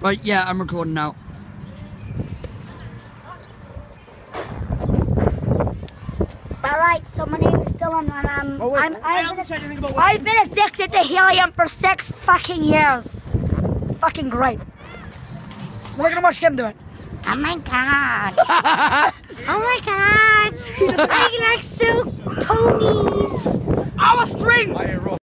Right, yeah, I'm recording now. Alright, so my name is Dylan and um, Oh, wait, I'm, I I've, haven't been, said anything about I've been addicted to helium for six fucking years. It's fucking great. We're gonna watch him do it. Oh my god. oh my god. I like so ponies. Our string!